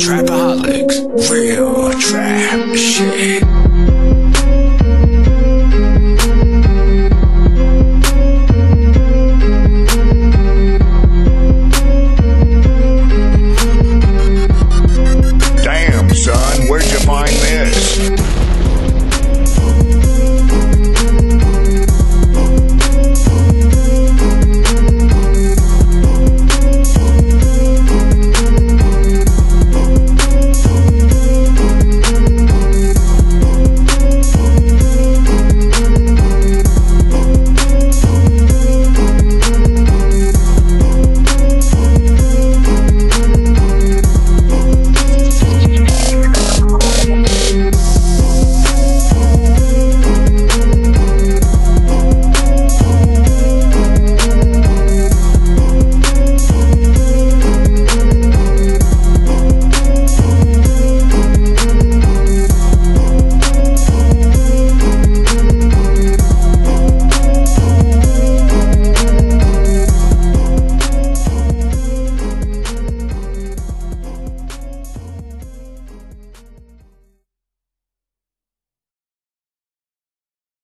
Trapaholics, real trap shit.